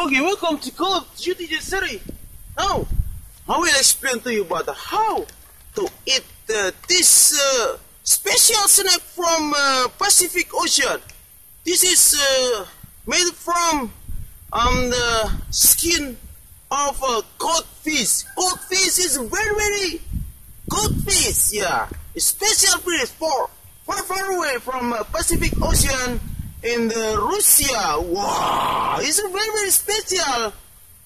Okay, welcome to Call of Duty City. Now, I will explain to you about how to eat uh, this uh, special snack from uh, Pacific Ocean. This is uh, made from um, the skin of a codfish. Codfish is very, very good fish, yeah. A special fish for far, far away from uh, Pacific Ocean in the Russia. Wow, it's a very, very special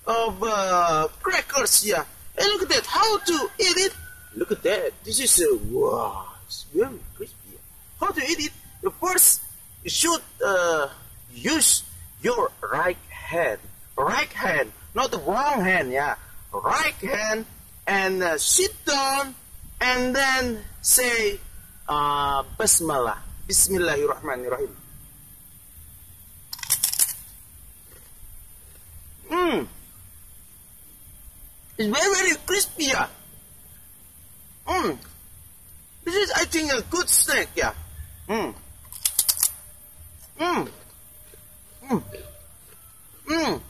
of uh, crackers, yeah. And look at that, how to eat it. Look at that, this is a, wow, it's very crispy. How to eat it? The first, you should uh, use your right hand. Right hand, not the wrong hand, yeah. Right hand, and uh, sit down, and then say, uh, Bismillah. Bismillahirrahmanirrahim. Mmm. It's very, very crispy, yeah. Mmm. This is, I think, a good snack, yeah. Mmm. Mmm. Mmm. Mmm.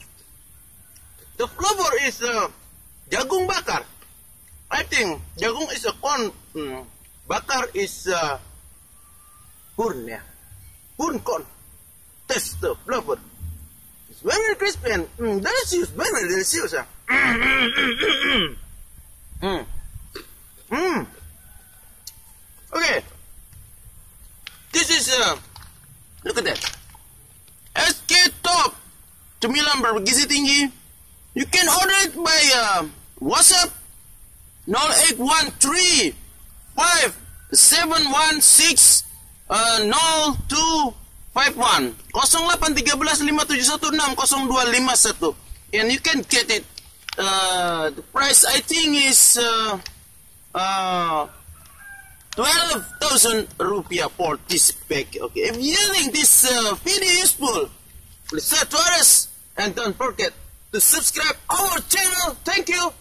The flavor is uh, jagung bakar. I think jagung is a corn. Mm, bakar is uh, corn, yeah. Corn corn. Taste the flavor. It's very crispy and mm, delicious, very delicious. Yeah. Mm. Mm. Mm. Okay. This is uh, look at that. HK Top Cemilan bergizi tinggi. You can order it by uh, WhatsApp 0813 5716 uh, 0251 0813 5716 0251 and you can get it uh, the price I think is uh, uh, 12,000 rupiah for this bag. Okay, if you think this uh, video useful, please subscribe to us and don't forget to subscribe our channel. Thank you.